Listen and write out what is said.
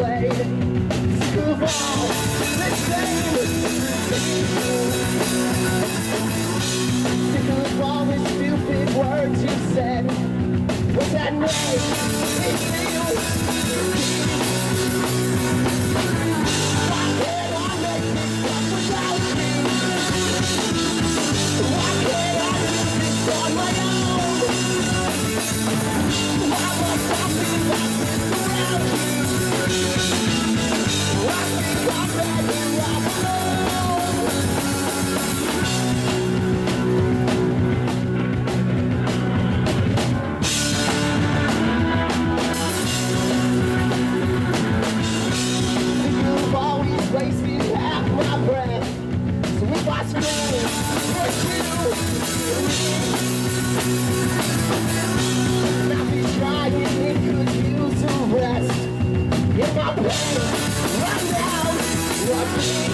Sick of all the stupid words you said. What's that name? What